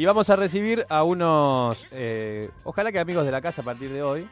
Y vamos a recibir a unos, eh, ojalá que amigos de la casa a partir de hoy,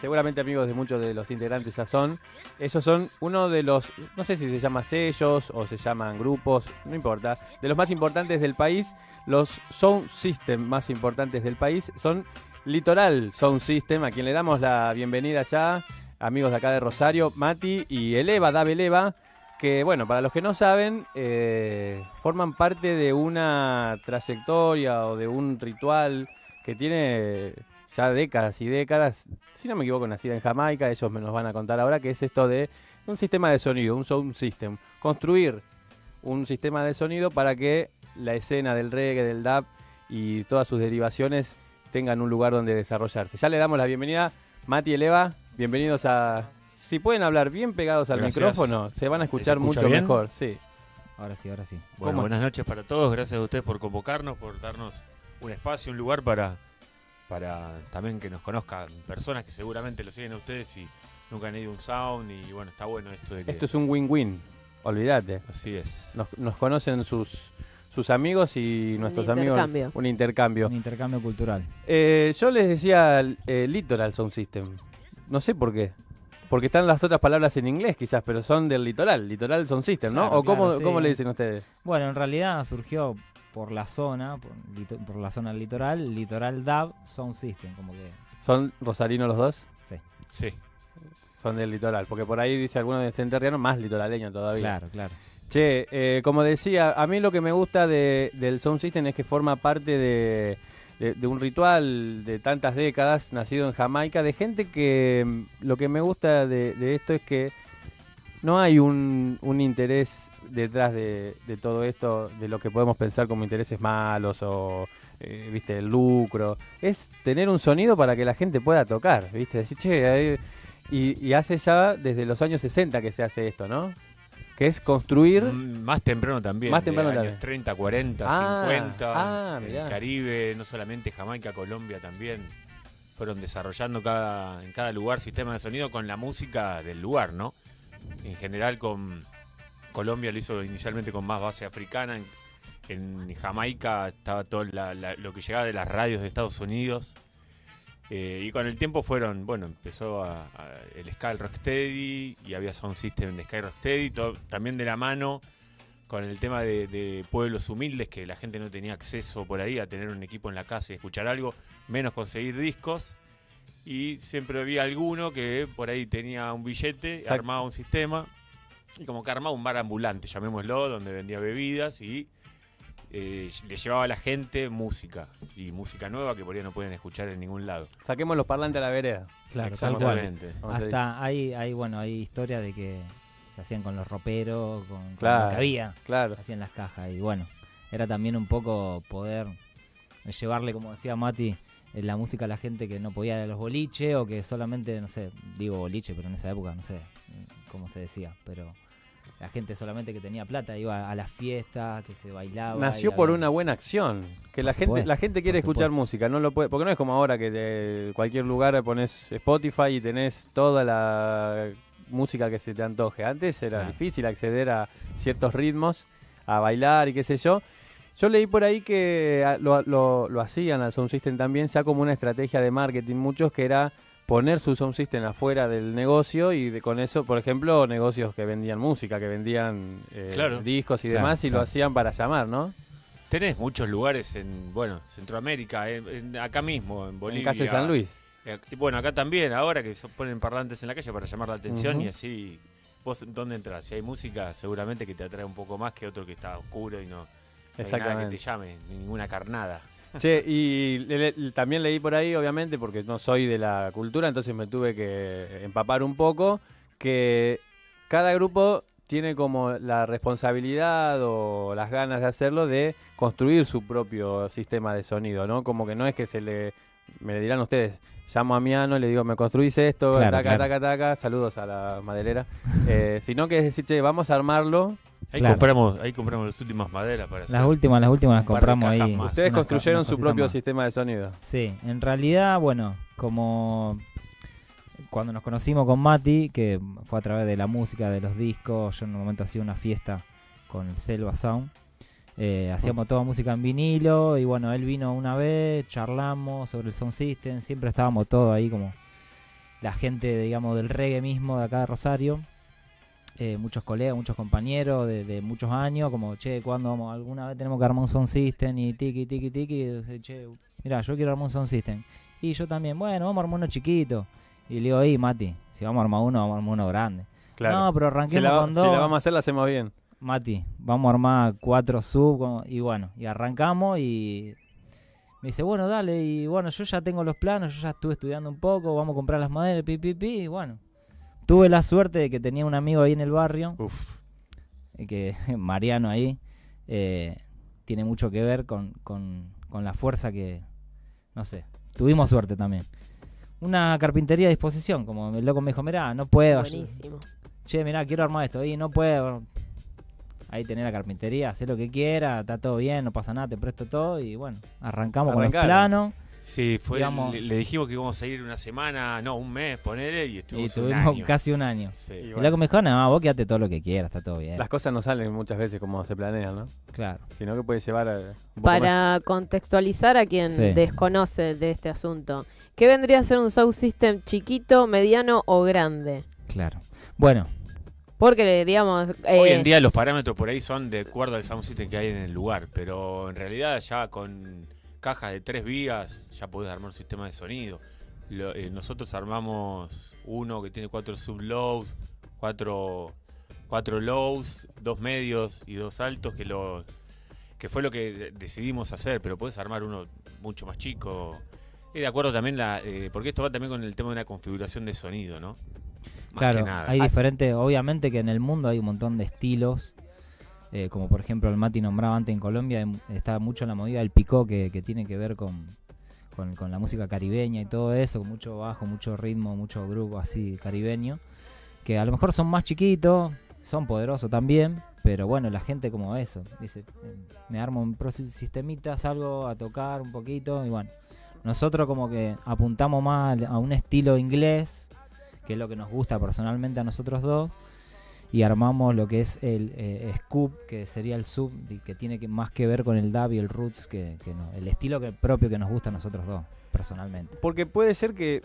seguramente amigos de muchos de los integrantes ya son. Esos son uno de los, no sé si se llama sellos o se llaman grupos, no importa, de los más importantes del país. Los Sound System más importantes del país son Litoral Sound System, a quien le damos la bienvenida ya, amigos de acá de Rosario, Mati y Eleva, Dave Eleva que, bueno, para los que no saben, eh, forman parte de una trayectoria o de un ritual que tiene ya décadas y décadas, si no me equivoco, nacida en Jamaica, ellos me nos van a contar ahora, que es esto de un sistema de sonido, un sound system. Construir un sistema de sonido para que la escena del reggae, del dub y todas sus derivaciones tengan un lugar donde desarrollarse. Ya le damos la bienvenida, Mati y Eleva, bienvenidos a si pueden hablar bien pegados al micrófono, se van a escuchar mucho mejor. Sí. Ahora sí, ahora sí. Bueno, buenas noches para todos. Gracias a ustedes por convocarnos, por darnos un espacio, un lugar para, para también que nos conozcan personas que seguramente lo siguen a ustedes y nunca han ido un sound. Y bueno, está bueno esto de que... Esto es un win-win, olvídate. Así es. Nos, conocen sus, sus amigos y nuestros amigos. Un intercambio. Un intercambio cultural. Eh, yo les decía eh, Litoral Sound System. No sé por qué. Porque están las otras palabras en inglés quizás, pero son del litoral, litoral son system, ¿no? ¿O cómo, le dicen ustedes? Bueno, en realidad surgió por la zona, por, la zona litoral, litoral DAB Sound System, como que... ¿Son rosarinos los dos? Sí. Sí. Son del litoral, porque por ahí dice alguno de Centerriano más litoraleño todavía. Claro, claro. Che, eh, como decía, a mí lo que me gusta del Sound System es que forma parte de de, un ritual de tantas décadas, nacido en Jamaica, de gente que mm, lo que me gusta de, esto es que no hay un, interés detrás de, todo esto, de lo que podemos pensar como intereses malos o, eh, viste, el lucro. Es tener un sonido para que la gente pueda tocar, viste, decir, che, y, hace ya desde los años 60 que se hace esto, ¿no? Que es construir... Mm, más temprano también, más temprano años 30, 40, 50, el Caribe, no solamente Jamaica, Colombia también, fueron desarrollando cada, en cada lugar sistemas de sonido con la música del lugar, ¿no? En general con Colombia lo hizo inicialmente con más base africana, en, Jamaica estaba todo lo que llegaba de las radios de Estados Unidos, eh, y con el tiempo fueron, bueno, empezó el Sky Rocksteady y había Sound System de Sky Rocksteady, también de la mano con el tema de, pueblos humildes, que la gente no tenía acceso por ahí a tener un equipo en la casa y escuchar algo, menos conseguir discos. Y siempre había alguno que por ahí tenía un billete, armaba un sistema, y como que armaba un bar ambulante, llamémoslo, donde vendía bebidas y eh, le llevaba a la gente música y música nueva que por ahí no pueden escuchar en ningún lado. Saquemos los parlantes a la vereda. Claro, exactamente. Hasta hay, hay, bueno, hay historias de que se hacían con los roperos, con, lo que había, claro. hacían las cajas y bueno, era también un poco poder llevarle, como decía Mati, eh, la música a la gente que no podía ir a los boliches o que solamente, no sé, digo boliche, pero en esa época no sé mm, cómo se decía, pero la gente solamente que tenía plata iba a las fiestas, que se bailaba. Nació por una buena acción, que la gente la gente quiere escuchar música, no lo puede, porque no es como ahora que de cualquier lugar pones Spotify y tenés toda la música que se te antoje. Antes era difícil acceder a ciertos ritmos, a bailar y qué sé yo. Yo leí por ahí que ah, lo, lo, lo hacían al Sound System también, ya como una estrategia de marketing, muchos que era poner su sound system afuera del negocio y de, con eso, por ejemplo, negocios que vendían música, que vendían eh, discos y demás y lo hacían para llamar, ¿no? Tenés muchos lugares en, bueno, Centroamérica, acá mismo, en Bolivia. En Casa de San Luis. Eh, y bueno, acá también, ahora que se ponen parlantes en la calle para llamar la atención y así, vos dónde entras, si hay música seguramente que te atrae un poco más que otro que está oscuro y no, no hay nada que te llame, ninguna carnada. Che, y también leí por ahí, obviamente, porque no soy de la cultura, entonces me tuve que empapar un poco, que cada grupo tiene como la responsabilidad o las ganas de hacerlo de construir su propio sistema de sonido, ¿no? Como que no es que se le, me dirán ustedes, llamo a Miano y le digo, me construís esto, taca, taca, taca, saludos a la maderera, eh, sino que es decir, che, vamos a armarlo Ahí compramos, ahí compramos las últimas maderas para Las últimas, las últimas las compramos ahí. Ustedes construyeron su propio sistema de sonido. Sí, en realidad, bueno, como cuando nos conocimos con Mati, que fue a través de la música, de los discos, yo en un momento hacía una fiesta con el Selva Sound. Eh, hacíamos toda música en vinilo y bueno, él vino una vez, charlamos sobre el sound system, siempre estábamos todos ahí como la gente, digamos, del reggae mismo de acá de Rosario. Eh, muchos colegas, muchos compañeros de, muchos años, como, che, cuando vamos? Alguna vez tenemos que armar un sound system y tiki, tiki, tiki, che, mira, yo quiero armar un sound system. Y yo también, bueno, vamos a armar uno chiquito. Y le digo, ahí, Mati, si vamos a armar uno, vamos a armar uno grande. Claro. No, pero arranquemos con dos. Si la vamos a hacer, la hacemos bien. Mati, vamos a armar cuatro sub y bueno, y arrancamos y me dice, bueno, dale, y bueno, yo ya tengo los planos, yo ya estuve estudiando un poco, vamos a comprar las maderas, pi, pi, pi, y bueno. Tuve la suerte de que tenía un amigo ahí en el barrio, Uf. que Mariano ahí, eh, tiene mucho que ver con, con, con la fuerza que, no sé, tuvimos suerte también. Una carpintería a disposición, como el loco me dijo, mirá, no puedo. Buenísimo. Che, mirá, quiero armar esto, y no puedo ahí tenés la carpintería, haz lo que quiera, está todo bien, no pasa nada, te presto todo y bueno, arrancamos con el plano. Sí, fue, le, dijimos que íbamos a ir una semana, no, un mes, ponerle y estuvimos, un año. casi un año. Y, luego me dijo, no, vos quédate todo lo que quieras, está todo bien. Las cosas no salen muchas veces como se planean, ¿no? Claro. Sino que puede llevar a, Para contextualizar a quien desconoce de este asunto, ¿qué vendría a ser un sound system chiquito, mediano o grande? Claro. Bueno, porque, digamos... Hoy en eh, día los parámetros por ahí son de acuerdo al sound system que hay en el lugar, pero en realidad ya con cajas de tres vías ya podés armar un sistema de sonido. Eh, nosotros armamos uno que tiene cuatro sub-lows, cuatro, cuatro lows, dos medios y dos altos, que, lo, que fue lo que decidimos hacer, pero puedes armar uno mucho más chico. Y de acuerdo también, la, eh, porque esto va también con el tema de una configuración de sonido, ¿no? claro, hay diferentes, obviamente que en el mundo hay un montón de estilos, eh, como por ejemplo el Mati nombraba antes en Colombia, em, está mucho en la movida del picó que, tiene que ver con, con, la música caribeña y todo eso, con mucho bajo, mucho ritmo, mucho grupo así caribeño, que a lo mejor son más chiquitos, son poderosos también, pero bueno, la gente como eso, dice, me armo un sistemita, salgo a tocar un poquito y bueno, nosotros como que apuntamos más a un estilo inglés, que es lo que nos gusta personalmente a nosotros dos, y armamos lo que es el eh, scoop, que sería el sub, que tiene que, más que ver con el dub y el roots, que, el estilo que, propio que nos gusta a nosotros dos, personalmente. Porque puede ser que...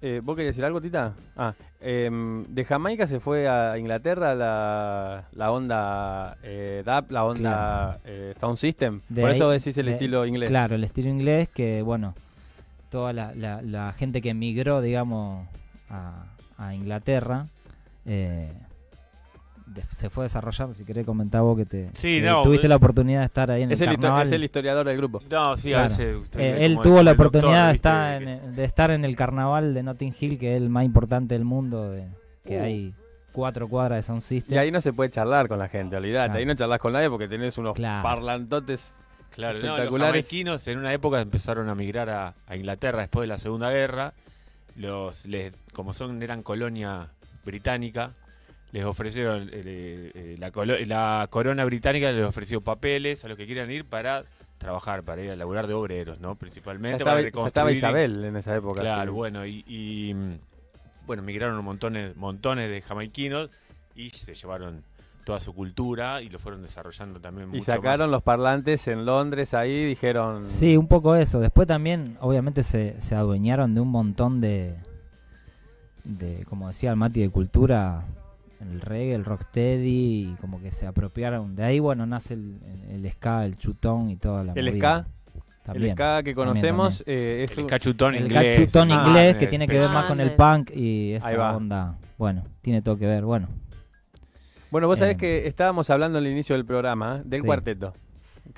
Eh, ¿Vos querías decir algo, Tita? Ah, em, de Jamaica se fue a Inglaterra la, la onda eh, DAP, la onda eh, Sound System. Por eso decís el estilo inglés. Claro, el estilo inglés que, bueno, toda la, la gente que emigró, digamos, a, a Inglaterra, eh, se fue desarrollando. Si querés comentar vos que te tuviste la oportunidad de estar ahí en el, carnaval. Es el historiador del grupo. No, sí, a veces eh, él tuvo la oportunidad de, estar en, de estar en el carnaval de Notting Hill, que es el más importante del mundo, de, que uh. hay cuatro cuadras de Sound System. Y ahí no se puede charlar con la gente, olvidate. Ahí no charlas con nadie porque tenés unos parlantotes Claro, los en una época empezaron a migrar a, a Inglaterra después de la Segunda Guerra los les, como son eran colonia británica, les ofrecieron eh, eh, la, corona británica les ofreció papeles a los que quieran ir para trabajar, para ir a laburar de obreros, ¿no? Principalmente estaba, para estaba Isabel en esa época. Claro, bueno, y, bueno, migraron montones, montones de jamaiquinos y se llevaron toda su cultura y lo fueron desarrollando también y sacaron los parlantes en Londres ahí dijeron sí un poco eso después también obviamente se, se adueñaron de un montón de de como decía el Mati de cultura el reggae el rocksteady y como que se apropiaron. De ahí bueno nace el, el, ska el chutón y toda la el ska el ska que conocemos eh, es el ska chutón el inglés, chutón inglés que tiene que ver más con el punk y esa onda. Bueno tiene todo que ver bueno. Bueno, vos sabés eh, que estábamos hablando al inicio del programa del cuarteto.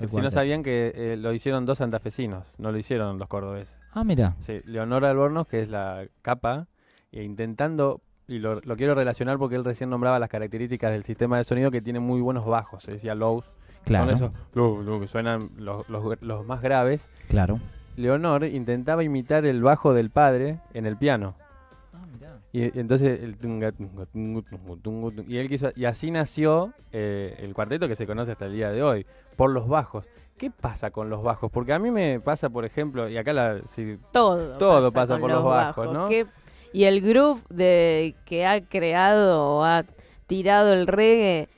si no sabían que eh, lo hicieron dos santafesinos, no lo hicieron los cordobeses. Ah, mira. Sí, Leonora Albornoz, que es la capa, e intentando, y lo, quiero relacionar porque él recién nombraba las características del sistema de sonido que tiene muy buenos bajos, se decía lows. Claro. Son esos que suenan los, los más graves. Claro. Leonor intentaba imitar el bajo del padre en el piano. Y, entonces el y él quiso y así nació eh, el cuarteto que se conoce hasta el día de hoy por los bajos. ¿Qué pasa con los bajos? Porque a mí me pasa, por ejemplo, y acá la, todo, todo pasa, por los bajos, ¿no? Y el groove de que ha creado o ha tirado el reggae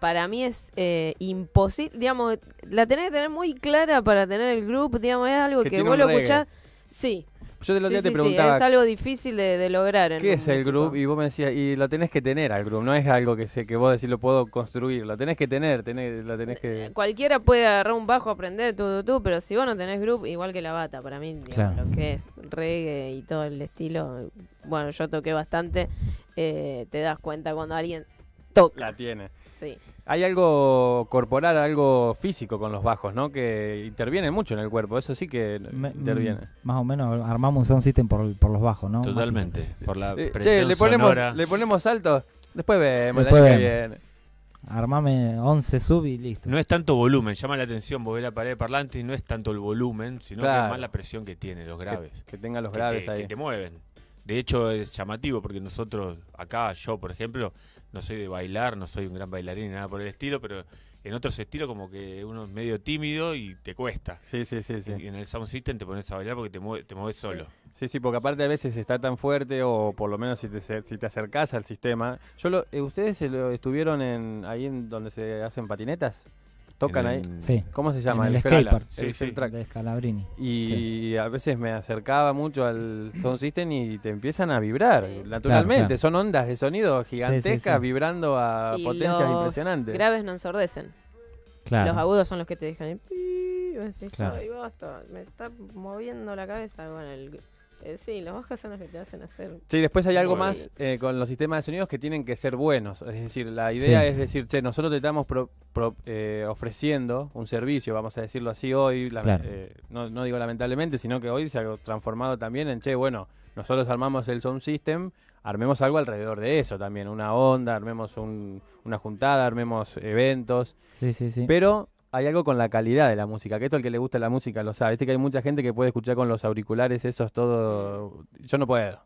para mí es eh, imposible, digamos, la tenés que tener muy clara para tener el grupo, digamos, es algo que, vos lo escuchás. Sí, yo de los días te preguntaba. es algo difícil de, lograr. ¿Qué es el grupo? Y vos me decías, y lo tenés que tener al grupo, no es algo que sé que vos decís lo puedo construir, lo tenés que tener, tenés, lo tenés que. Eh, cualquiera puede agarrar un bajo, aprender, tú, tú, pero si vos no tenés grupo, igual que la bata, para mí, lo que es reggae y todo el estilo, bueno, yo toqué bastante, eh, te das cuenta cuando alguien toca. La tiene. Sí. Hay algo corporal, algo físico con los bajos, ¿no? Que interviene mucho en el cuerpo, eso sí que interviene. Mm, más o menos armamos un sound system por, por los bajos, ¿no? Totalmente, por la eh, presión le ponemos, sonora. le ponemos alto, después vemos, Después la viene. Armame 11 sub y listo. No es tanto volumen, llama la atención, vos ves la pared de parlante y no es tanto el volumen, sino que es más la presión que tiene, los graves. Que, tenga los graves ahí. Que te mueven. De hecho, es llamativo porque nosotros, acá, yo por ejemplo, no soy de bailar, no soy un gran bailarín ni nada por el estilo, pero en otros estilos como que uno es medio tímido y te cuesta. Sí, sí, sí. sí. Y en el sound system te pones a bailar porque te, mueves, te mueves solo. Sí, sí, porque aparte a veces está tan fuerte o por lo menos si te, si te acercás al sistema. Yo lo, eh, ¿Ustedes estuvieron en, ahí en donde se hacen patinetas? ¿Tocan ahí? Sí. ¿Cómo se llama? el, el skatepark. Sí, sí. track. De Scalabrini. Y a veces me acercaba mucho al sound system y te empisan a vibrar, naturalmente. Son ondas de sonido gigantescas vibrando a potencias los impresionantes. graves no ensordecen. Los agudos son los que te dejan... me está moviendo la cabeza. Bueno, el, eh, sí, los bajos son los que te hacen hacer. Sí, después hay algo más eh, con los sistemas de sonidos que tienen que ser buenos. Es decir, la idea es decir, che, nosotros te estamos eh, ofreciendo un servicio, vamos a decirlo así hoy. no, no digo lamentablemente, sino que hoy se ha transformado también en, che, bueno, nosotros armamos el sound system, armemos algo alrededor de eso también, una onda, armemos una juntada, armemos eventos. Sí, sí, sí. Pero hay algo con la calidad de la música, que esto el que le gusta la música lo sabe. Viste que hay mucha gente que puede escuchar con los auriculares, eso es todo... Yo no puedo.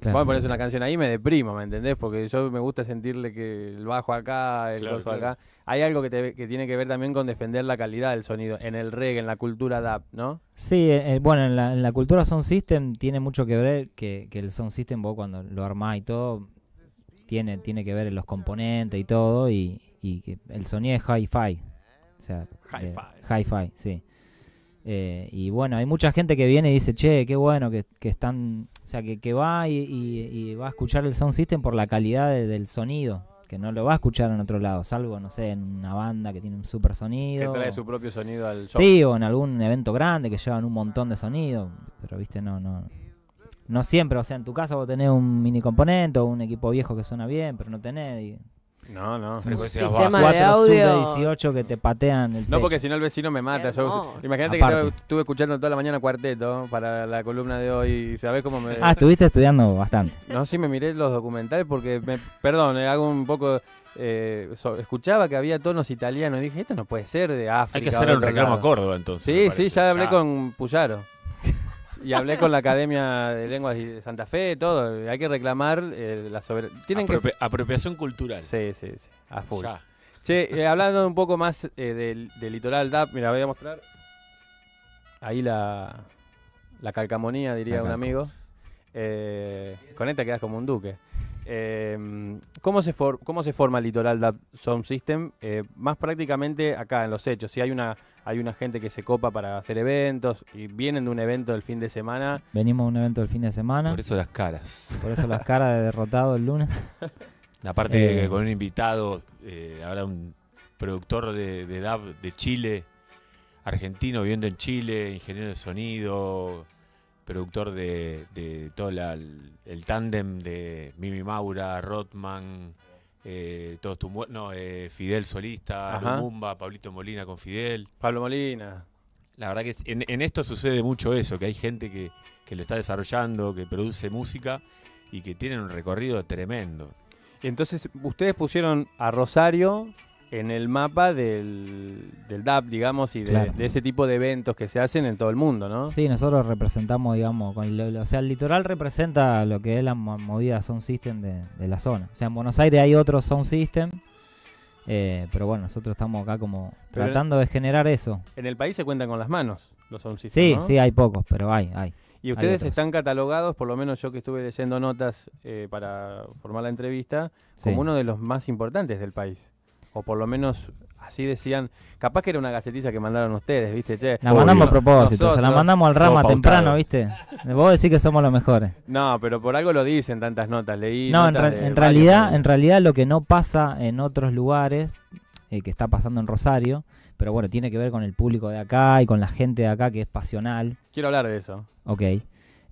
Claro. Vos me pones una canción ahí me deprimo, ¿me entendés? Porque yo me gusta sentirle que el bajo acá, el claro, acá. Hay algo que, tiene que ver también con defender la calidad del sonido en el reggae, en la cultura DAP, ¿no? Sí, eh, eh, bueno, en la, en la, cultura Sound System tiene mucho que ver que, que el Sound System vos cuando lo armás y todo, tiene, tiene que ver en los componentes y todo, y, y que el sonido es hi-fi. O sea, hi-fi. sí. Eh, y bueno, hay mucha gente que viene y dice, che, qué bueno que, están, o sea, que, que va y, va a escuchar el sound system por la calidad del sonido, que no lo va a escuchar en otro lado, salvo, no sé, en una banda que tiene un super sonido. Que trae su propio sonido al show. Sí, o en algún evento grande que llevan un montón de sonido, pero viste, no, no. No siempre, o sea, en tu casa vos tenés un mini componente o un equipo viejo que suena bien, pero no tenés. No, no. Frecuencias bajas. de audio. 18 que te patean el No, porque si no el vecino me mata. imagínate que estuve escuchando toda la mañana cuarteto para la columna de hoy. y ¿Sabés cómo me.? Ah, estuviste estudiando bastante. No, sí, me miré los documentales porque. Me, perdón, eh, hago un poco. Eh, escuchaba que había tonos italianos y dije, esto no puede ser de África. Hay que hacer un reclamo a Córdoba entonces. Sí, sí, ya hablé con Puyaro. Y hablé con la Academia de Lenguas de Santa Fe, todo. Hay que reclamar eh, la soberanía. Apropiación cultural. Sí, sí, sí. A full. Che, eh, hablando un poco más eh, del, litoral DAP, mira, voy a mostrar ahí la, la calcamonía, diría un amigo. con esta quedas como un duque. ¿Cómo, se ¿Cómo se forma el litoral DAP Sound System? más prácticamente acá en los hechos. Si hay una hay una gente que se copa para hacer eventos y vienen de un evento del fin de semana. Venimos de un evento del fin de semana. Por eso las caras. Por eso las caras de derrotado el lunes. Aparte eh, con un invitado, eh, ahora un productor de, de DAB de Chile, argentino viviendo en Chile, ingeniero de sonido, productor de, todo el tándem de Mimi Maura, Rotman, eh, todos tu no, eh, Fidel solista, Lumumba, Pablito Molina con Fidel. Pablo Molina. La verdad que en, esto sucede mucho eso, que hay gente que, que, lo está desarrollando, que produce música y que tienen un recorrido tremendo. Entonces ustedes pusieron a Rosario en el mapa del, del DAP, digamos, y de, ese tipo de eventos que se hacen en todo el mundo, ¿no? Sí, nosotros representamos, digamos, con o sea, el litoral representa lo que es la movida sound system de, la zona. O sea, en Buenos Aires hay otro sound system, eh, pero bueno, nosotros estamos acá como tratando de generar eso. En el país se cuentan con las manos los sound systems, Sí, sí, hay pocos, pero hay, hay. Y ustedes están catalogados, por lo menos yo que estuve leyendo notas eh, para formar la entrevista, como uno de los más importantes del país o por lo menos así decían, capaz que era una gacetilla que mandaron ustedes, ¿viste? Che, la mandamos a propósito, se la mandamos al Rama temprano, ¿viste? Vos decís que somos los mejores. No, pero por algo lo dicen tantas notas, leí. No, en, realidad, en realidad lo que no pasa en otros lugares, eh, que está pasando en Rosario, pero bueno, tiene que ver con el público de acá y con la gente de acá que es pasional. Quiero hablar de eso. Ok.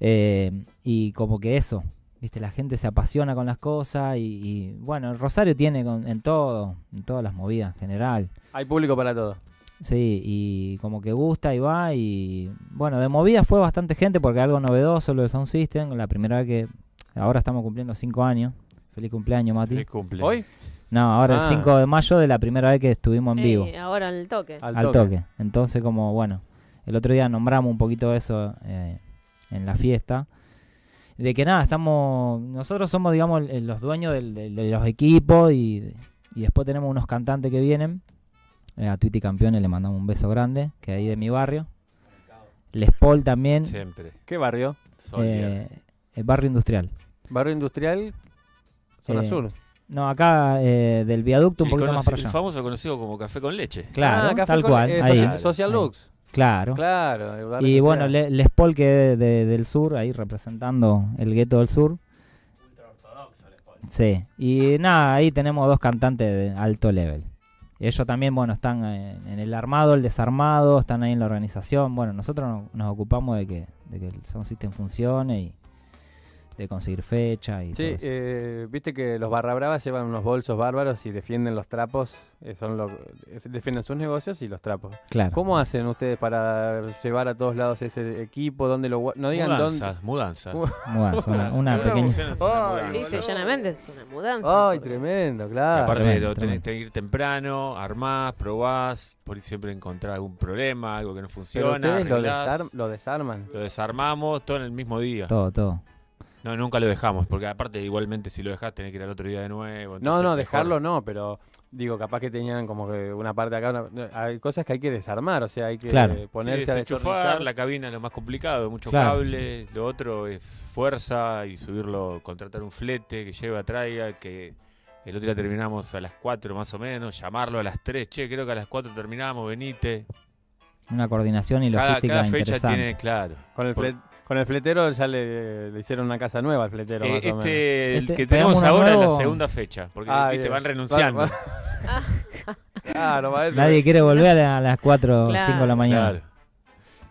Eh, y como que eso, viste, la gente se apasiona con las cosas y, bueno, Rosario tiene en todo, en todas las movidas en general. Hay público para todo. Sí, y como que gusta y va y bueno, de movidas fue bastante gente porque algo novedoso lo de Sound System, la primera vez que ahora estamos cumpliendo cinco años. Feliz cumpleaños, Mati. Feliz cumpleaños. ¿Hoy? No, ahora el 5 ah. de mayo de la primera vez que estuvimos en vivo. ahora al toque. Al, toque. Entonces, como bueno, el otro día nombramos un poquito eso eh, en la fiesta de que nada, estamos, nosotros somos, digamos, los dueños de los equipos y, después tenemos unos cantantes que vienen. Eh, a Twitty Campeones le mandamos un beso grande, que ahí de mi barrio. Les Paul también. Siempre. ¿Qué barrio? Eh, el barrio industrial. Barrio industrial, zona eh, sur. No, acá eh, del viaducto un poquito más para allá. El famoso conocido como café con leche. Claro, ah, tal cual. ahí, social, Lux. Claro. Claro. Y bueno, Les Paul que es de, del sur, ahí representando el gueto del sur. Sí. Y nada, ahí tenemos dos cantantes de alto level. Ellos también, bueno, están en, el armado, el desarmado, están ahí en la organización. Bueno, nosotros nos, ocupamos de que, de que el sound system funcione y, de conseguir fecha y sí, eh, viste que los barra bravas llevan unos bolsos bárbaros y defienden los trapos, eh, son lo, defienden sus negocios y los trapos. Claro. ¿Cómo hacen ustedes para llevar a todos lados ese equipo? ¿Dónde lo no digan mudanza, dónde? Mudanza. mudanza, una, una pequeña. Dice llanamente es una mudanza. Ay, tremendo, claro. aparte lo tenés que ir temprano, armás, probás, por ahí siempre encontrás algún problema, algo que no funciona. Pero ustedes lo, desarman. Lo desarmamos todo en el mismo día. Todo, todo. No, nunca lo dejamos, porque aparte igualmente si lo dejas tenés que ir al otro día de nuevo. No, no, dejarlo no, pero digo, capaz que tenían como que una parte acá, hay cosas que hay que desarmar, o sea, hay que ponerse a enchufar, la cabina es lo más complicado, mucho cable, lo otro es fuerza y subirlo, contratar un flete que lleve, traiga, que el otro día terminamos a las 4 más o menos, llamarlo a las 3, che, creo que a las 4 terminamos, venite. Una coordinación y logística cada, cada fecha tiene, claro. Con el flete con el fletero ya le, hicieron una casa nueva al fletero, eh, este, El este, que tenemos ahora es la segunda fecha, porque ah, viste, van renunciando. claro, Nadie quiere volver a las 4 o 5 de la mañana.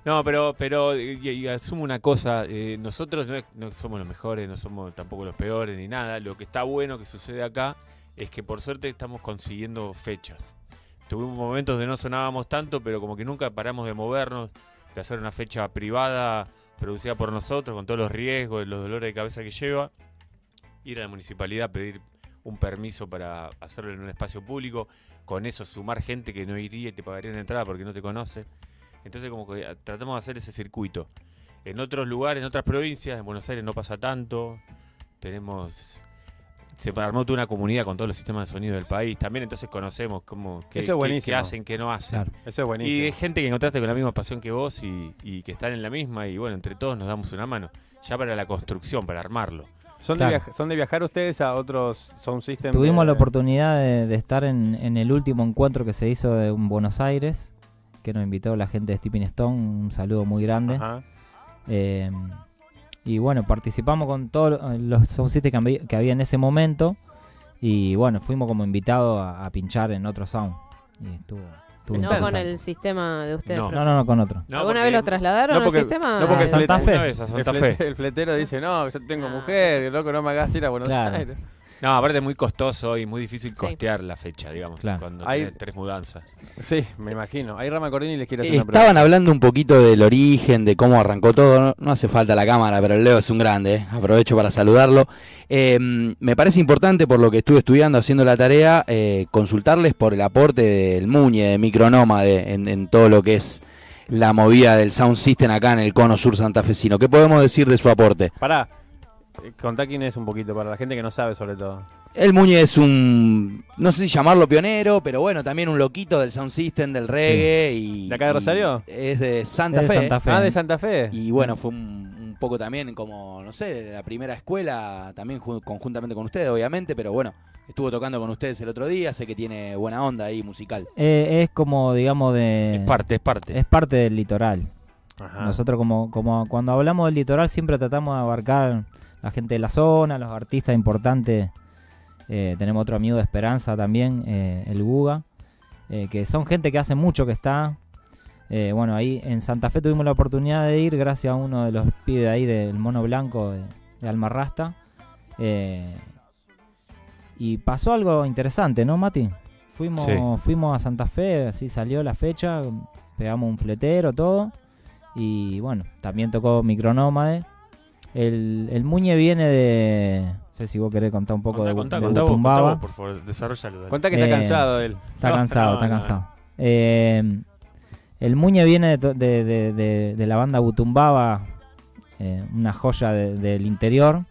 No, pero, pero y, asumo una cosa, eh, nosotros no, somos los mejores, no somos tampoco los peores ni nada. Lo que está bueno que sucede acá es que por suerte estamos consiguiendo fechas. Tuvimos momentos de no sonábamos tanto, pero como que nunca paramos de movernos, de hacer una fecha privada producida por nosotros, con todos los riesgos, los dolores de cabeza que lleva, ir a la municipalidad a pedir un permiso para hacerlo en un espacio público, con eso sumar gente que no iría y te pagaría una entrada porque no te conoce. Entonces como que tratamos de hacer ese circuito. En otros lugares, en otras provincias, en Buenos Aires no pasa tanto. Tenemos se armó toda una comunidad con todos los sistemas de sonido del país también, entonces conocemos cómo qué, hacen, qué no hacen. eso es buenísimo. Y hay gente que encontraste con la misma pasión que vos y, que están en la misma y bueno, entre todos nos damos una mano, ya para la construcción, para armarlo. ¿Son, de, ¿Son de viajar ustedes a otros sound systems? Tuvimos la oportunidad de, estar en, el último encuentro que se hizo en Buenos Aires, que nos invitó la gente de Stepping Stone, un saludo muy grande. Eh, y bueno, participamos con todos los sound que, que había en ese momento. Y bueno, fuimos como invitados a, pinchar en otro sound. Y estuvo, no con el sistema de ustedes. No, no, no, con otro. ¿Alguna vez lo trasladaron al sistema? No, porque Santa Fe. Santa Fe. El, fletero dice, no, yo tengo ah. mujer, loco, no me hagas ir a Buenos Aires. No, aparte es muy costoso y muy difícil costear la fecha, digamos, cuando hay tres mudanzas. Sí, me imagino. Ahí Rama Cordini les quiere hacer una Estaban hablando un poquito del origen, de cómo arrancó todo. No, hace falta la cámara, pero Leo es un grande. ¿eh? Aprovecho para saludarlo. Em, me parece importante, por lo que estuve estudiando, haciendo la tarea, eh, consultarles por el aporte del Muñe, de Micronómade, en, en todo lo que es la movida del Sound System acá en el Cono Sur santafesino. ¿Qué podemos decir de su aporte? Pará, contá quién es un poquito, para la gente que no sabe sobre todo. El Muñe es un, no sé si llamarlo pionero, pero bueno, también un loquito del sound system, del reggae. Y, ¿De acá de Rosario? Es de Santa, Fe. Ah, de Santa Fe. Y bueno, fue un, poco también como, no sé, la primera escuela, también conjuntamente con ustedes, obviamente, pero bueno, estuvo tocando con ustedes el otro día, sé que tiene buena onda ahí musical. Eh, es como, digamos, de... Es parte, es parte. Es parte del litoral. Nosotros como, como cuando hablamos del litoral siempre tratamos de abarcar la gente de la zona, los artistas importantes. Eh, tenemos otro amigo de Esperanza también, eh, el Guga, que son gente que hace mucho que está. bueno, ahí en Santa Fe tuvimos la oportunidad de ir gracias a uno de los pibes ahí del Mono Blanco de, de Almarrasta. Y pasó algo interesante, ¿no, Mati? Fuimos, fuimos a Santa Fe, así salió la fecha, pegamos un fletero, todo. Y bueno, también tocó Micronómade. El, el Muñe viene de. No sé si vos querés contar un poco de, contá, de vos, por favor, desarrollalo. Cuenta que está eh, cansado él. Está cansado, está cansado. Eh, el Muñe viene de, de, de la banda Butumbaba, eh, una joya del interior.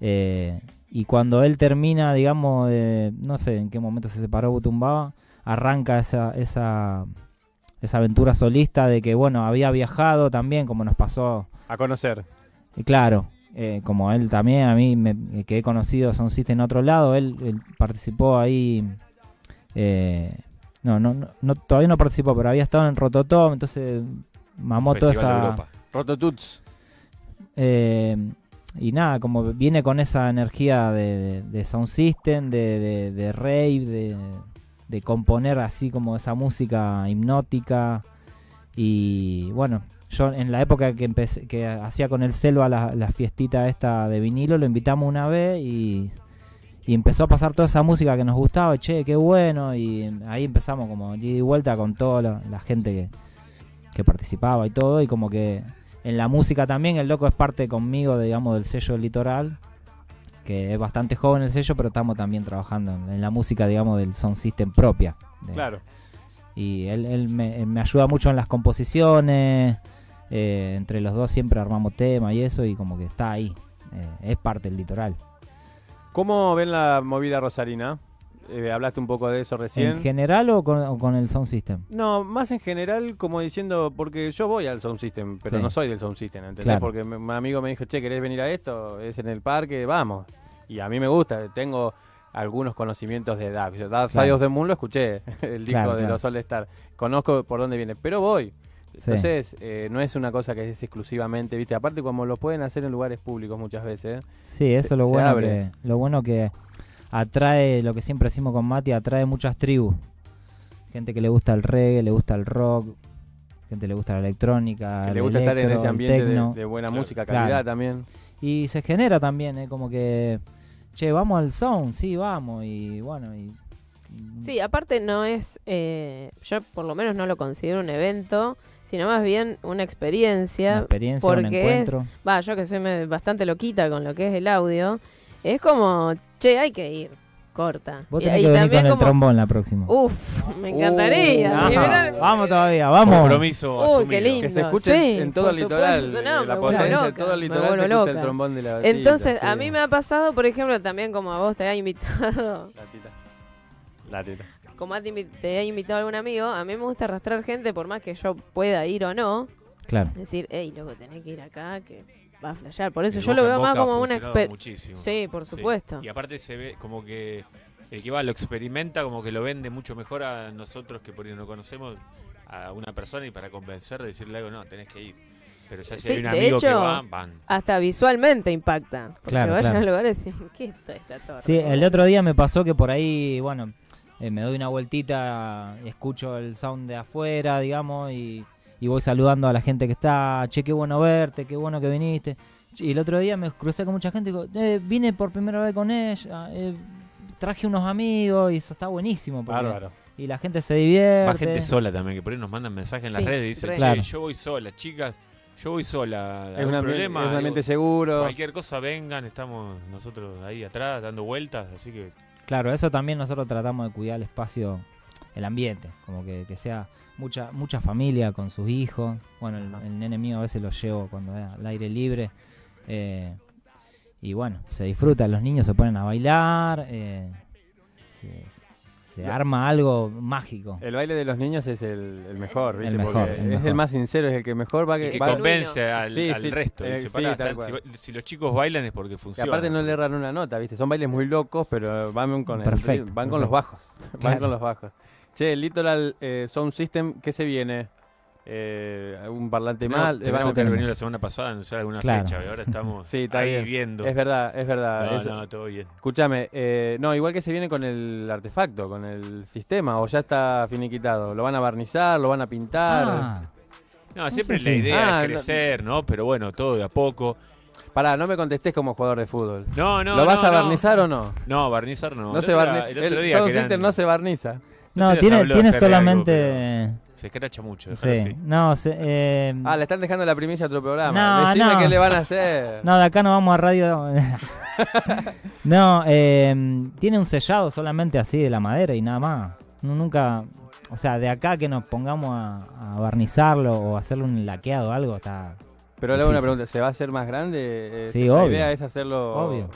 Eh, y cuando él termina, digamos, de, no sé en qué momento se separó Butumbaba, arranca esa, esa, esa aventura solista de que, bueno, había viajado también, como nos pasó. A conocer. Y claro, eh, como él también, a mí me, que he conocido Sound System en otro lado, él, participó ahí. Eh, no, no, no, todavía no participó, pero había estado en Rototom, entonces mamó toda esa. Rototuts. Eh, y nada, como viene con esa energía de, sound system, de, de, rave, de, componer así como esa música hipnótica. Y bueno, yo en la época que empecé, que hacía con el Selva la, la fiestita esta de vinilo, lo invitamos una vez y, empezó a pasar toda esa música que nos gustaba, che, qué bueno, y ahí empezamos como y vuelta con toda la, gente que, que participaba y todo, y como que en la música también, el loco es parte conmigo, digamos, del sello Litoral, que es bastante joven el sello, pero estamos también trabajando en, la música, digamos, del sound system propia. claro. Y él, me, ayuda mucho en las composiciones, eh, entre los dos siempre armamos temas y eso, y como que está ahí, eh, es parte del Litoral. ¿Cómo ven la movida rosarina? Eh, hablaste un poco de eso recién. ¿En general o con, el Sound System? No, más en general, como diciendo, porque yo voy al Sound System, pero no soy del Sound System, ¿entendés? Porque un amigo me dijo, che, ¿querés venir a esto? Es en el parque, vamos. Y a mí me gusta, tengo algunos conocimientos de DAF. DAF claro. the Moon lo escuché, el disco de los All Star. Conozco por dónde viene, pero voy. Entonces, eh, no es una cosa que es exclusivamente, ¿viste? Aparte, como lo pueden hacer en lugares públicos muchas veces. Sí, eso es lo bueno. Que, lo bueno que atrae, lo que siempre decimos con Mati, atrae muchas tribus. Gente que le gusta el reggae, le gusta el rock, gente que le gusta la electrónica. Que le gusta estar en ese ambiente de, buena música, calidad también. Y se genera también, ¿eh? como que, che, vamos al sound, sí, vamos, y bueno, y Sí, aparte no es, eh, yo por lo menos no lo considero un evento, sino más bien una experiencia. Una experiencia, porque un encuentro. Va, yo que soy bastante loquita con lo que es el audio, es como, che, hay que ir. Corta. Vos tenés que venir con el trombón la próxima. Uf, me encantaría. Uh, vamos todavía, vamos. Compromiso uh, qué lindo. Que se escuche en todo el literal. No, la potencia de todo el litoral se escucha el trombón de la batida, Entonces, a mí me ha pasado, por ejemplo, también como a vos te ha invitado. La tita. La tita. Como te ha invitado algún amigo, a mí me gusta arrastrar gente por más que yo pueda ir o no. Claro. Decir, hey, loco, tenés que ir acá, que va a flashear. Por eso yo lo veo más como una experiencia. Sí, por supuesto. Y aparte se ve como que el que va lo experimenta, como que lo vende mucho mejor a nosotros que por ahí no conocemos a una persona y para convencer de decirle algo, no, tenés que ir. Pero ya si hay un amigo que va, van. Hasta visualmente impacta. Porque claro, vayan claro. a lugares y ¿qué es esta torre? Sí, el otro día me pasó que por ahí, bueno, eh, me doy una vueltita y escucho el sound de afuera, digamos, y y voy saludando a la gente que está, che, qué bueno verte, qué bueno que viniste. Y el otro día me crucé con mucha gente y digo, eh, vine por primera vez con ella, eh, traje unos amigos y eso está buenísimo. Bárbaro. Y la gente se divierte. Más gente sola también, que por ahí nos mandan mensajes en las redes y dicen, che, yo voy sola, chicas, yo voy sola. Es un problema. Es un ambiente seguro. Cualquier cosa vengan, estamos nosotros ahí atrás dando vueltas, así que... Claro, eso también nosotros tratamos de cuidar el espacio, el ambiente, como que, que sea mucha, mucha familia con sus hijos. Bueno, el, nene mío a veces lo llevo cuando es al aire libre. Eh, y bueno, se disfruta, los niños se ponen a bailar, eh, se, se arma algo mágico. El baile de los niños es el, mejor, ¿viste? es el más sincero, es el que mejor va que, que convence al, resto. si, los chicos bailan es porque funciona. Y aparte no le erran una nota, ¿viste? Son bailes muy locos, pero van con, el, van con los bajos. Van con los bajos. Che, el Litoral eh, Sound System, ¿qué se viene? Eh, un parlante mal. Tenemos que haber venido la semana pasada a anunciar alguna fecha. ahora estamos ahí viendo. Es verdad, es verdad. No, no, todo bien. Escúchame, eh, no, igual que se viene con el artefacto, con el sistema, o ya está finiquitado. ¿Lo van a barnizar? ¿Lo van a pintar? Ah. No, siempre la idea es ah, crecer, no. Pero bueno, todo de a poco. Pará, no me contestés como jugador de fútbol. No, no. ¿Lo vas a barnizar o no? No, barnizar no. No se barniza. El, otro día no se barniza. No, tiene, tiene solamente. Se escracha mucho. Sí. No, eh... Ah, le están dejando la primicia a otro programa. No, Decime qué le van a hacer. No, de acá no vamos a radio. no, eh, tiene un sellado solamente así de la madera y nada más. Nunca. O sea, de acá que nos pongamos a, barnizarlo o hacerle un laqueado o algo, está. Pero le hago una pregunta: ¿se va a hacer más grande? Eh, sí, obvio. La idea es hacerlo. Obvio.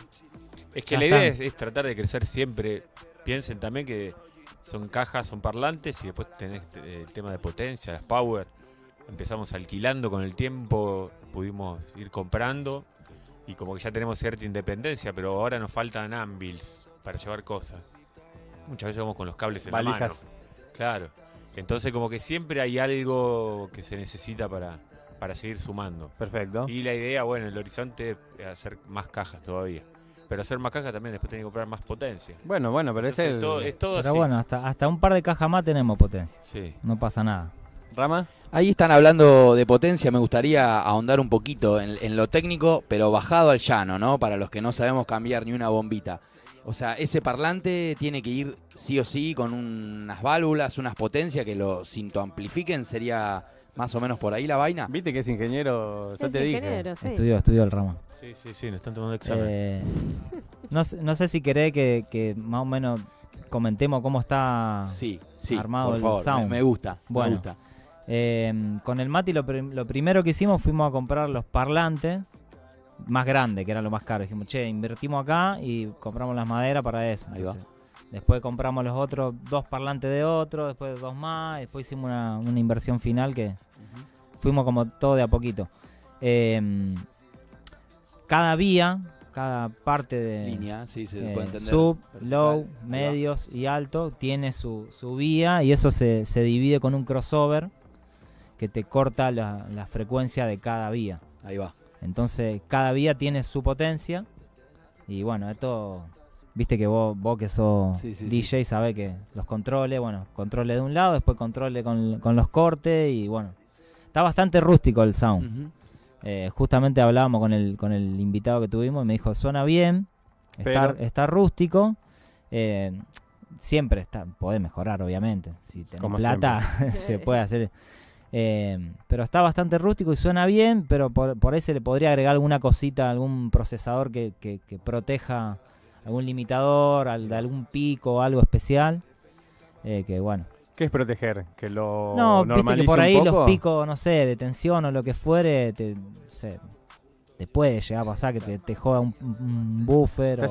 Es que la idea es tratar de crecer siempre. Piensen también que son cajas, son parlantes y después tenés eh, el tema de potencia, las power. Empezamos alquilando con el tiempo, pudimos ir comprando y como que ya tenemos cierta independencia, pero ahora nos faltan ambils para llevar cosas. Muchas veces vamos con los cables en la mano. Claro. Entonces como que siempre hay algo que se necesita para, para seguir sumando. Perfecto. Y la idea, bueno, el horizonte es hacer más cajas todavía. Pero hacer más cajas también después tiene que comprar más potencia. Bueno, bueno, pero es, el... todo, es todo Pero bueno, hasta, hasta un par de cajas más tenemos potencia. Sí. No pasa nada. ¿Rama? Ahí están hablando de potencia, me gustaría ahondar un poquito en, lo técnico, pero bajado al llano, ¿no? Para los que no sabemos cambiar ni una bombita. O sea, ese parlante tiene que ir sí o sí con unas válvulas, unas potencias que lo amplifiquen, sería más o menos por ahí la vaina. Viste que es ingeniero, ya te dije. Sí. Estudió, el ramo. Sí, sí, sí, nos están tomando examen. Eh, no, no, sé si querés que, más o menos comentemos cómo está sí, sí, armado el sound. Me, gusta, bueno, me gusta. Eh, con el Mati lo, primero que hicimos fuimos a comprar los parlantes más grandes, que eran lo más caro. Dijimos, che, invertimos acá y compramos las maderas para eso. Ahí va. Después compramos los otros dos parlantes de otro, después dos más, después hicimos una, una inversión final que fuimos como todo de a poquito. Em, cada vía, cada parte de línea, sí, se puede entender. Sub, low, medios y alto tiene su, su vía y eso se, se, divide con un crossover que te corta la, la frecuencia de cada vía. Ahí va. Entonces cada vía tiene su potencia y bueno, esto Viste que vos, vos que sos DJ sabés que los controles, bueno, controles de un lado, después controles con, los cortes y bueno, está bastante rústico el sound. Eh, justamente hablábamos con el, con el invitado que tuvimos y me dijo, suena bien, está, está rústico. Eh, siempre está, podés mejorar, obviamente. Si tenés plata, se puede hacer. Eh, pero está bastante rústico y suena bien, pero por, por ahí se le podría agregar alguna cosita, algún procesador que, que, que proteja algún limitador, al, algún pico algo especial. Eh, que bueno. ¿Qué es proteger? ¿Que lo No, viste que por ahí los picos, no sé, de tensión o lo que fuere, te, te puede llegar a pasar que te, te joda un, buffer. o,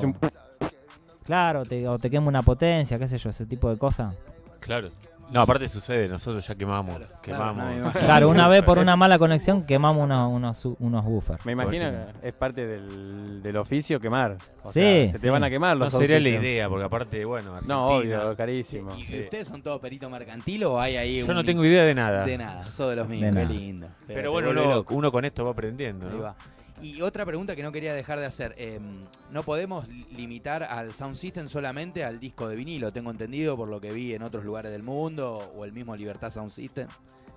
Claro, te, o te quema una potencia, qué sé yo, ese tipo de cosas. Claro. No, aparte sucede, nosotros ya quemamos. quemamos. Claro, una vez por una mala conexión quemamos unos, unos, buffers. Me imagino que es parte del, del oficio quemar. O sí, se te van a quemar los No sería la idea, porque aparte, bueno. no, obvio, carísimo. ¿Y, ustedes son todos perito mercantil o hay ahí Yo no tengo idea de nada. De nada, sos de los míos, qué lindo. Pero, bueno, uno, con esto va aprendiendo. ¿no? va. Y otra pregunta que no quería dejar de hacer. Em, no podemos limitar al Sound System solamente al disco de vinilo, tengo entendido por lo que vi en otros lugares del mundo, o el mismo Libertad Sound System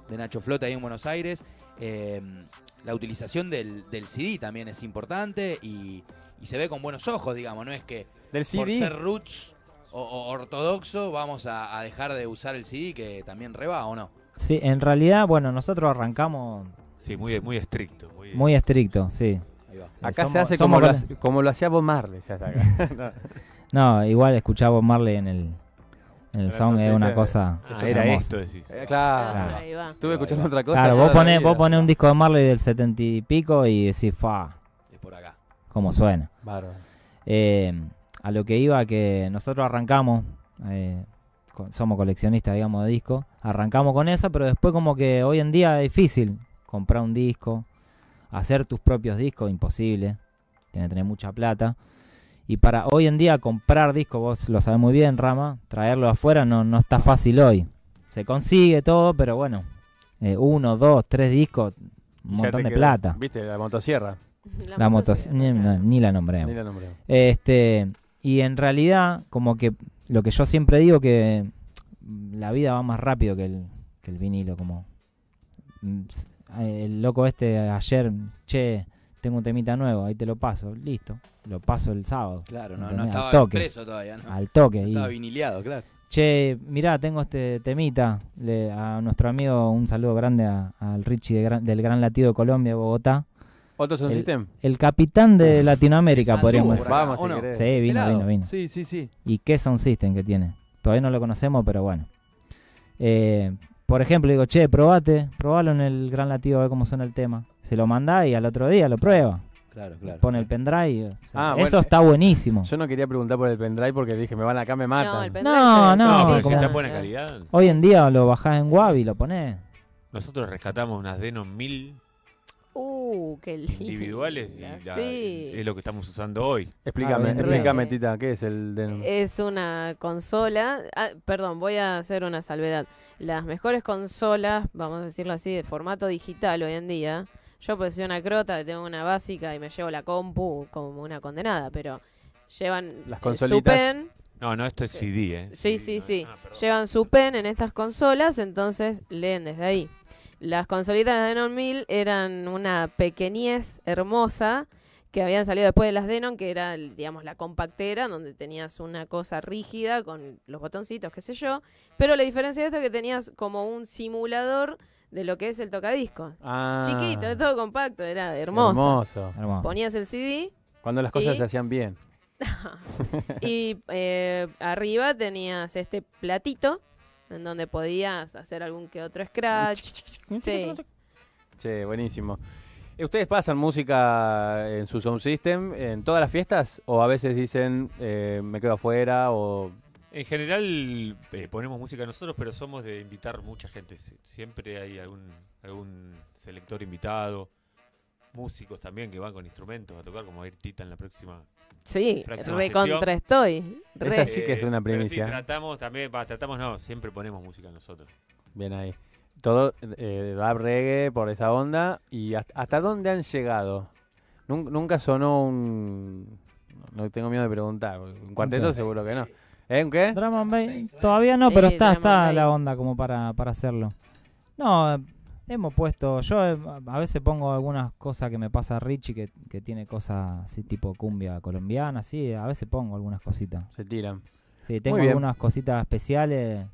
de Nacho Flota ahí en Buenos Aires. Em, la utilización del, CD también es importante y, se ve con buenos ojos, digamos, no es que ¿Del por ser roots o, ortodoxo vamos a, dejar de usar el CD que también reba o no. Sí, en realidad, bueno, nosotros arrancamos... Sí, muy, muy estricto. Muy estricto, sí. Acá se hace como lo, como lo, hacía Bob Marley. Se hace acá. no. igual escuchaba Bob Marley en el, en el sound es una cosa. Ah, era esto, decís. Eh, claro. Estuve escuchando otra cosa. Claro, vos ponés, vos ponés un disco de Marley del setenta y pico y decís, fa. Es por acá. ¿Cómo suena? Eh, a lo que iba, que nosotros arrancamos. Eh, somos coleccionistas, digamos, de discos. Arrancamos con esa, pero después como que hoy en día es difícil comprar un disco, hacer tus propios discos, imposible. Tiene que tener mucha plata. Y para hoy en día comprar discos, vos lo sabés muy bien, Rama, traerlo afuera no, no está fácil hoy. Se consigue todo, pero bueno, eh, uno, dos, tres discos, un montón de plata. ¿Viste? La motosierra. La, motosierra, ni, la nombremos. Ni la Este, y en realidad, como que lo que yo siempre digo que la vida va más rápido que el, que el vinilo, como mm, el loco este ayer, che, tengo un temita nuevo, ahí te lo paso, listo, lo paso el sábado. Claro, no, no estaba preso todavía, ¿no? Al toque. estaba viniliado, claro. Che, mirá, tengo este temita, le, a nuestro amigo un saludo grande al Richie del Gran Latido de Colombia, Bogotá. ¿Otro Sound System? El capitán de Latinoamérica, podríamos decir. Vamos, si Sí, vino, vino, vino. Sí, sí, sí. ¿Y qué Sound System que tiene? Todavía no lo conocemos, pero bueno. Eh, por ejemplo, digo, che, probate, probalo en el Gran Latido a ver cómo suena el tema. Se lo manda y al otro día lo prueba. Claro, claro. Pone el pendrive. ah, eso está buenísimo. Yo no quería preguntar por el pendrive porque dije, me van acá, me matan. No, no, no, si está en buena calidad. Hoy en día lo bajás en WAV y lo ponés. Nosotros rescatamos unas Denon 1000 Uh, qué lindo. individuales y es lo que estamos usando hoy. Explícame, explícame, Tita, ¿qué es el Denon? Es una consola. Ah, perdón, voy a hacer una salvedad las mejores consolas, vamos a decirlo así, de formato digital hoy en día. Yo pues soy una crota, tengo una básica y me llevo la compu como una condenada, pero llevan las su pen. No, no, esto es CD, ¿eh? Sí, sí, sí. llevan su pen en estas consolas, entonces leen desde ahí. Las consolitas de Non 1000 eran una pequeñez hermosa que habían salido después de las Denon, que era, digamos, la compactera, donde tenías una cosa rígida con los botoncitos, qué sé yo. Pero la diferencia de esto es que tenías como un simulador de lo que es el tocadisco. Ah. Chiquito, todo compacto, era hermoso. Hermoso. Ponías el CD. Cuando las cosas se hacían bien. y eh, arriba tenías este platito en donde podías hacer algún que otro scratch. sí. Che, buenísimo. ¿Ustedes pasan música en su sound system en todas las fiestas? ¿O a veces dicen eh, me quedo afuera? o En general eh, ponemos música nosotros, pero somos de invitar mucha gente. Siempre hay algún, algún selector invitado. Músicos también que van con instrumentos a tocar, como a ir Tita en la próxima. Sí, recontra estoy. Esa sí que es una primicia. sí, tratamos también, tratamos no, siempre ponemos música nosotros. Bien ahí todo eh, rap reggae por esa onda. ¿Y hasta, dónde han llegado? Nunca sonó un. No tengo miedo de preguntar. Un cuarteto seguro que no. ¿Eh? ¿Un qué? Drama Todavía no, pero está, está la onda como para, para hacerlo. No, hemos puesto. Yo eh, a veces pongo algunas cosas que me pasa Richie que, que tiene cosas así tipo cumbia colombiana, sí. A veces pongo algunas cositas. Se tiran. Sí, tengo algunas cositas especiales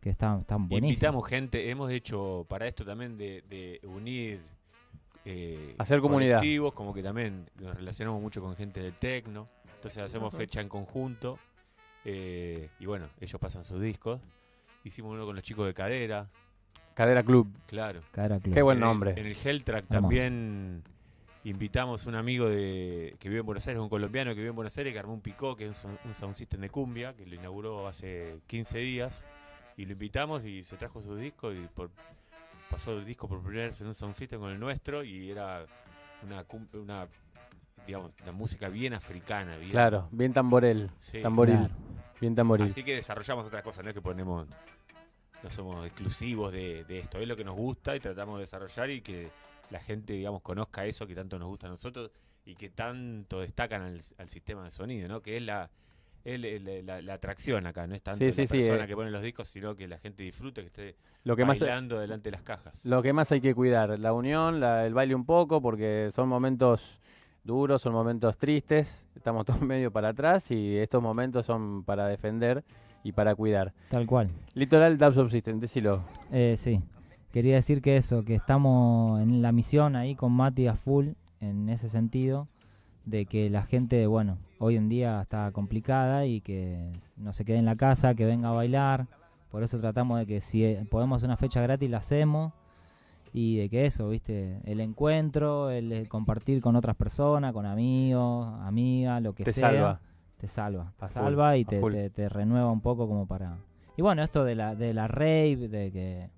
que están, están buenísimos. Invitamos gente, hemos hecho para esto también de, unir eh, hacer comunidad como que también nos relacionamos mucho con gente del tecno entonces hacemos fecha en conjunto eh, y bueno ellos pasan sus discos hicimos uno con los chicos de Cadera Cadera Club. Claro. Cadera Club. Qué buen nombre. en el Helltrack también invitamos un amigo de que vive en Buenos Aires un colombiano que vive en Buenos Aires que armó un picó que es un, un sound system de cumbia que lo inauguró hace 15 días y lo invitamos y se trajo su disco y por, pasó el disco por primera vez en un sound system con el nuestro y era una, una digamos, una música bien africana. Bien, claro, bien tamborel, tamboril, bien tamboril. Así que desarrollamos otras cosas, no es que ponemos, no somos exclusivos de, esto, es lo que nos gusta y tratamos de desarrollar y que la gente, digamos, conozca eso que tanto nos gusta a nosotros y que tanto destacan al, al sistema de sonido, ¿no? Que es la la, atracción acá, no es tanto la persona eh. que pone los discos, sino que la gente disfrute, que esté lo que bailando delante de las cajas. Lo que más hay que cuidar, la unión, el baile un poco, porque son momentos duros, son momentos tristes, estamos todos medio para atrás y estos momentos son para defender y para cuidar. Tal cual. Litoral Dub Subsystem, decilo. Eh, sí, quería decir que eso, que estamos en la misión ahí con Mati a full, en ese sentido de que la gente, bueno, hoy en día está complicada y que no se quede en la casa, que venga a bailar. Por eso tratamos de que si eh, podemos una fecha gratis la hacemos y de que eso, viste, el encuentro, el, compartir con otras personas, con amigos, amigas, lo que te sea. Salva. Te salva. Te salva y te, te, renueva un poco como para... Y bueno, esto de la, de la rave, de que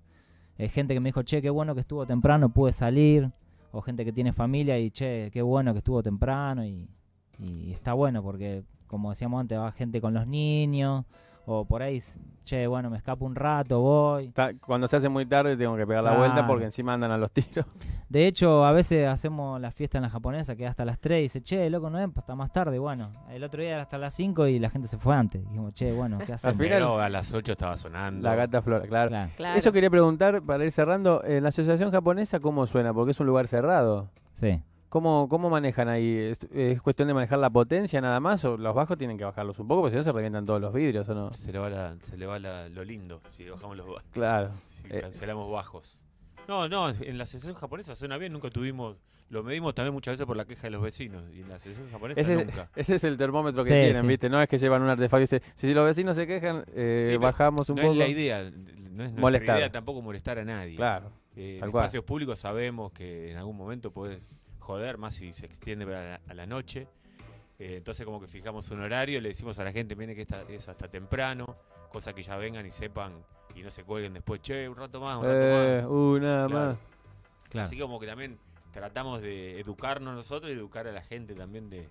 hay gente que me dijo, che, qué bueno que estuvo temprano, pude salir. O gente que tiene familia y, che, qué bueno que estuvo temprano. Y, y está bueno porque, como decíamos antes, va gente con los niños o por ahí, che, bueno, me escapo un rato, voy. Cuando se hace muy tarde tengo que pegar la vuelta porque encima andan a los tiros. De hecho, a veces hacemos la fiesta en la japonesa que hasta las 3 y dice, che, loco, no ven, hasta más tarde. Bueno, el otro día era hasta las 5 y la gente se fue antes. Dijimos, che, bueno, ¿qué hacemos? Al final, a las 8 estaba sonando. La gata flora, claro. claro. Eso quería preguntar para ir cerrando. En la asociación japonesa, ¿cómo suena? Porque es un lugar cerrado. Sí. ¿Cómo, ¿Cómo manejan ahí? ¿Es, cuestión de manejar la potencia nada más o los bajos tienen que bajarlos un poco porque si no se revientan todos los vidrios o no? Se le va, se le va lo lindo si bajamos los bajos. Claro. Si eh. cancelamos bajos. No, no, en la sesión japonesa suena bien, nunca tuvimos, lo medimos también muchas veces por la queja de los vecinos y en la sesión japonesa ese, nunca. Ese es el termómetro que tienen, ¿viste? No es que llevan un artefacto y dicen, si los vecinos se quejan, eh, bajamos un no poco. Es la idea, no es nuestra idea tampoco molestar a nadie. Claro. Eh, en espacios públicos sabemos que en algún momento puedes joder, más si se extiende a la, noche. Eh, entonces como que fijamos un horario, le decimos a la gente, viene que esta, es hasta temprano, cosa que ya vengan y sepan y no se cuelguen después, che, un rato más, un rato eh, más. Una más. Así como que también tratamos de educarnos nosotros y educar a la gente también de,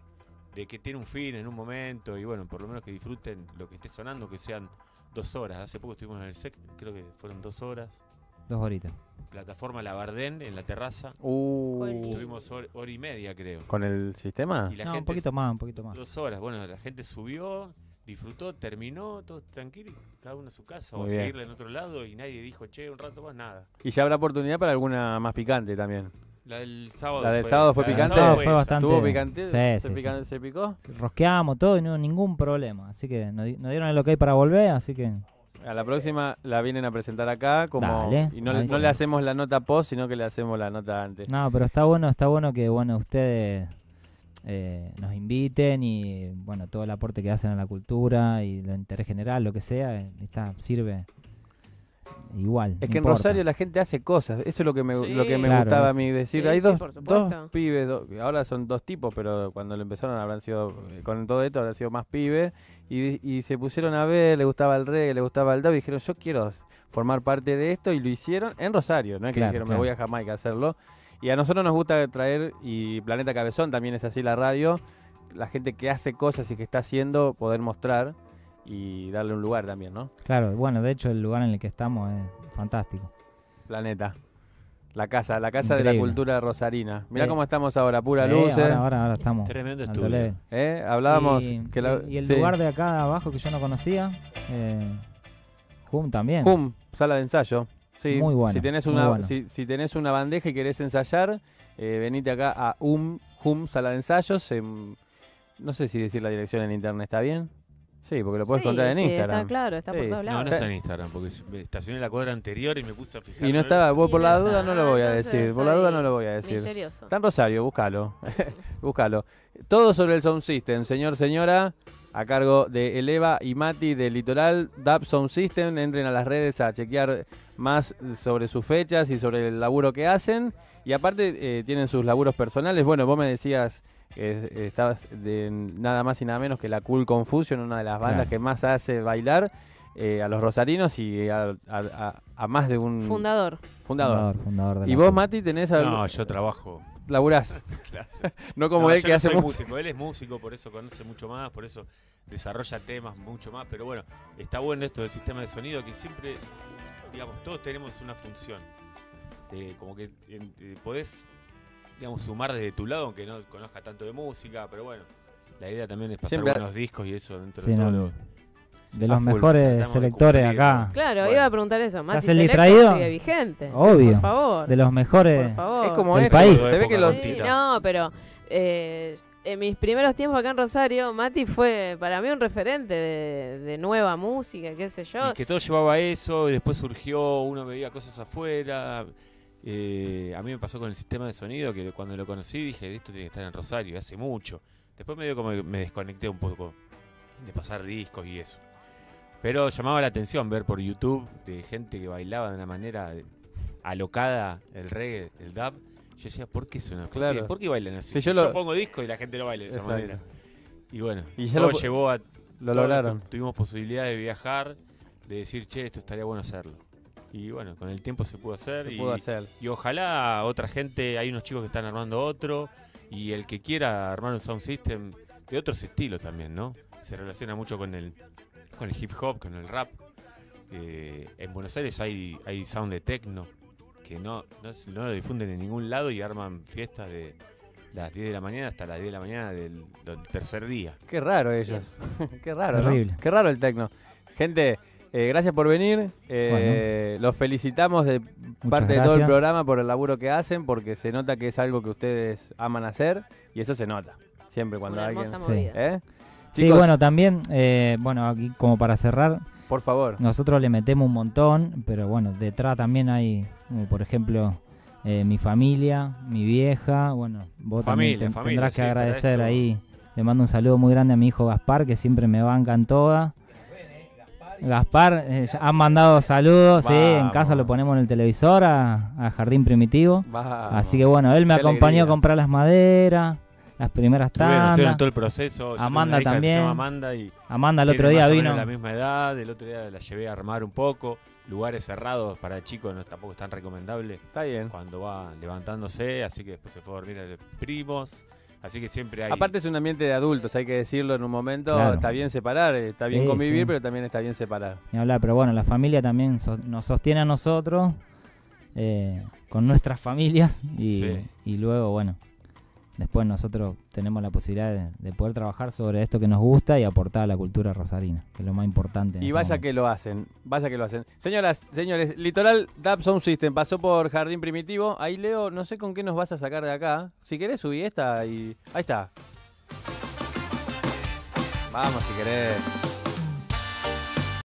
de que tiene un fin en un momento y bueno, por lo menos que disfruten lo que esté sonando, que sean dos horas. Hace poco estuvimos en el SEC, creo que fueron dos horas. Dos horitas. Plataforma Labardén en la terraza. Uh. Tuvimos hora, y media, creo. ¿Con el sistema? no, un poquito más, un poquito más. Dos horas. Bueno, la gente subió, disfrutó, terminó, todo tranquilo, cada uno a su casa, o seguirle en otro lado y nadie dijo, che, un rato más, nada. Y ya habrá oportunidad para alguna más picante también. La del sábado. La del fue, sábado fue picante. Sábado fue bastante. ¿Tuvo picante? Sí, ¿Se, sí, ¿Se picó? Rosqueamos todo y no ningún problema. Así que nos, nos dieron el ok para volver, así que a la próxima la vienen a presentar acá como y no, le hacemos la nota post, sino que le hacemos la nota antes. No, pero está bueno, está bueno que bueno ustedes eh, nos inviten y bueno todo el aporte que hacen a la cultura y el interés general, lo que sea, está sirve igual. Es que en Rosario la gente hace cosas, eso es lo que me, lo que me gustaba a mí decir. Hay dos, dos pibes, ahora son dos tipos, pero cuando lo empezaron habrán sido, con todo esto habrán sido más pibes, y, se pusieron a ver, le gustaba el reggae, le gustaba el dub, y dijeron, yo quiero formar parte de esto, y lo hicieron en Rosario, no es que dijeron, me voy a Jamaica a hacerlo. Y a nosotros nos gusta traer, y Planeta Cabezón también es así la radio, la gente que hace cosas y que está haciendo, poder mostrar y darle un lugar también, ¿no? Claro, bueno, de hecho el lugar en el que estamos es fantástico. Planeta. La casa, la casa de la cultura rosarina. Mira cómo estamos ahora, pura luz. Ahora, ahora, ahora, estamos. Tremendo estudio. ¿Eh? Hablábamos y, que y el lugar de acá abajo que yo no conocía, eh, Hum también. Hum, sala de ensayo. Sí, muy bueno. Si tenés una, si, si, tenés una bandeja y querés ensayar, eh, venite acá a Hum, Hum, sala de ensayos. no sé si decir la dirección en internet está bien. Sí, porque lo puedes encontrar en Instagram. Está claro, está por todos lados. No, no está en Instagram, porque me estacioné la cuadra anterior y me puse a fijar. Y no estaba, vos por la duda no lo voy a decir, por la duda no lo voy a decir. Misterioso. Está en Rosario, búscalo. búscalo. Todo sobre el Sound System, señor, señora, a cargo de Eleva y Mati del Litoral, DAP Sound System. Entren a las redes a chequear más sobre sus fechas y sobre el laburo que hacen. Y aparte eh, tienen sus laburos personales. Bueno, vos me decías que estabas de nada más y nada menos que la Cool Confusion, una de las bandas que más hace bailar eh, a los rosarinos y a, más de un fundador. Fundador. fundador, y vos, Mati, tenés algo. No, yo trabajo. Laburás. no como él que hace músico. Él es músico, por eso conoce mucho más, por eso desarrolla temas mucho más. Pero bueno, está bueno esto del sistema de sonido que siempre, digamos, todos tenemos una función. Eh, como que eh, podés digamos, sumar desde tu lado, aunque no conozca tanto de música, pero bueno, la idea también es pasar buenos discos y eso dentro de todo De los mejores selectores acá. Claro, iba a preguntar eso. Mati el distraído? sigue vigente. Obvio. Por favor. De los mejores Es como del país. Se ve que los... no, pero eh, en mis primeros tiempos acá en Rosario, Mati fue para mí un referente de, de, nueva música, qué sé yo. Y que todo llevaba eso, y después surgió, uno veía cosas afuera, eh, a mí me pasó con el sistema de sonido que cuando lo conocí dije, esto tiene que estar en Rosario, hace mucho. Después me dio como me desconecté un poco de pasar discos y eso. Pero llamaba la atención ver por YouTube de gente que bailaba de una manera alocada el reggae, el dub. Yo decía, ¿por qué suena? ¿Por, claro. qué? ¿Por qué bailan así? Si yo, pongo disco y la gente no baila de esa manera. Y bueno, y todo llevó a... Lo lograron. Tuvimos posibilidad de viajar de decir, che, esto estaría bueno hacerlo. Y bueno, con el tiempo se pudo hacer. Se y, pudo hacer. y ojalá otra gente, hay unos chicos que están armando otro, y el que quiera armar un sound system de otros estilos también, ¿no? Se relaciona mucho con el, con el hip hop, con el rap. Eh, en Buenos Aires hay, hay sound de techno que no, no, lo difunden en ningún lado y arman fiestas de las 10 de la mañana hasta las 10 de la mañana del, tercer día. Qué raro ellos. Qué raro, Qué raro el techno. Gente, eh, gracias por venir. Eh, los felicitamos de parte de todo el programa por el laburo que hacen, porque se nota que es algo que ustedes aman hacer y eso se nota. Siempre cuando alguien. Sí, ¿Eh? sí bueno, también, bueno, aquí como para cerrar. Por favor. Nosotros le metemos un montón, pero bueno, detrás también hay, por ejemplo, mi familia, mi vieja. Bueno, vos también tendrás que agradecer ahí. Le mando un saludo muy grande a mi hijo Gaspar, que siempre me banca en toda. Gaspar, eh, han mandado saludos, sí, en casa lo ponemos en el televisor a, Jardín Primitivo. Así que bueno, él me acompañó a comprar las maderas, las primeras tandas. en todo el proceso. Amanda también. Amanda, y Amanda el otro día vino. la misma edad, el otro día la llevé a armar un poco. Lugares cerrados para chicos no tampoco es tan recomendable. Está bien. Cuando va levantándose, así que después se fue a dormir a los primos. Así que siempre hay. Aparte es un ambiente de adultos, hay que decirlo en un momento. Está bien separar, está bien convivir, pero también está bien separar. Ni hablar, pero bueno, la familia también nos sostiene a nosotros eh, con nuestras familias y, y luego, bueno, después nosotros tenemos la posibilidad de, poder trabajar sobre esto que nos gusta y aportar a la cultura rosarina, que es lo más importante. Y este vaya que lo hacen, vaya que lo hacen. Señoras, señores, Litoral Dub Sound System pasó por Jardín Primitivo. Ahí Leo, no sé con qué nos vas a sacar de acá. Si querés subí esta y... Ahí está. Vamos si querés.